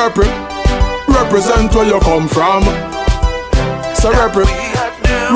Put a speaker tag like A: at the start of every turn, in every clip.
A: Repre- represent where you come from. So repre-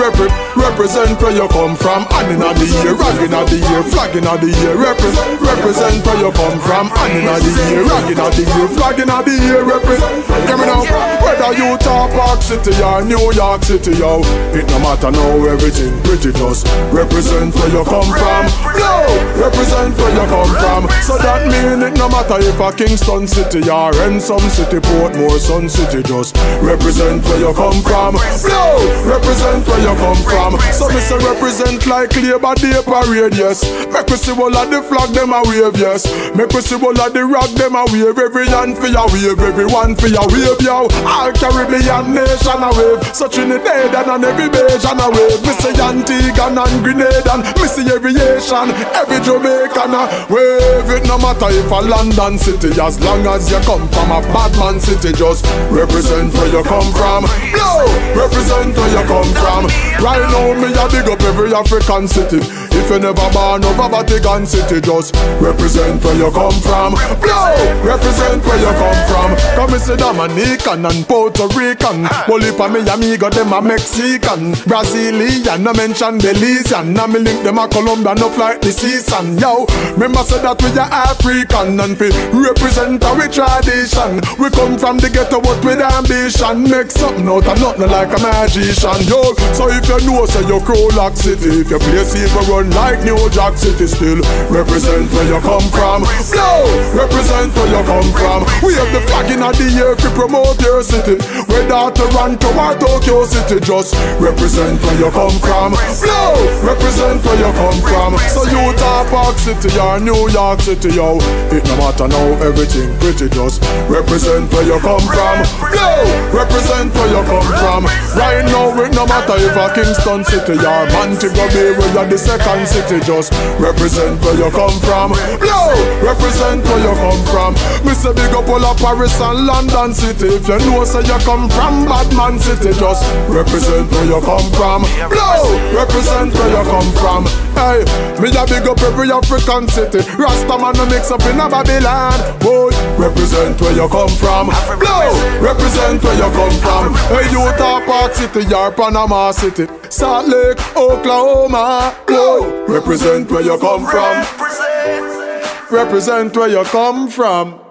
A: Repre- represent where you come from. And in the year, ragging at the year, flagging at the year. Repre- represent where you come from. And in the year, ragging at the year, flagging at the year. Represent. Give me now. Whether you talk Park City or New York City, yo, it no matter now. Everything pretty just represent where you come from. No, represent where you come from. So that mean it no matter if a Kingston City or some City, Portmore, Sun City, just represent where you come from. No, represent where you come from. So me say represent like Labour Day parade, yes. Make we see all of the flag them a wave, yes. Make we see all of the rock them a wave. Every hand for your wave, everyone for your wave, yo. All Caribbean nation a wave. So Trinidad and every Bajan a wave. Me Antigua and Grenada me see every Asian, every Jamaican a wave. It no matter if a London city, as long as you come from a bad man city, just represent where you come from. No, represent where you come from. Right now, me a big up every African city. If you never born over Vatican City, just represent where you come from. No, represent where you come from. Me say Dominican and Puerto Rican. Only for me amigo them a Mexican, Brazilian. No mention Belizean. Now me link them a Colombian up like the season. Yo, remember say that we are African and we represent our tradition. We come from the ghetto but with ambition. Make something out of nothing like a magician. Yo, so if you know say you Crowlock City, if your place even run like New Jack City, still represent where you come from. No, represent where you come from. We have the flag in the air to promote your city. Whether Toronto or Tokyo City, just represent where you come from. Represent where you come from. So Utah Park City or New York City, yo, it no matter now, everything pretty just represent where you come from. No, represent where you come from. Right now, it no matter if a Kingston City or Montego Bay, where you're the second city, just represent where you come from. No, represent where you come from. Say big up all of Paris and London City. If you know, say you come from Batman City, just represent where you come from. No, represent where you come from. Hey, me a big up every African city. Rasta man no mix up in a Babylon. Boy, represent where you come from. No, represent where you come from. Hey, Utah Park City or Panama City, Salt Lake, Oklahoma. Boy, represent where you come from. Represent where you come from.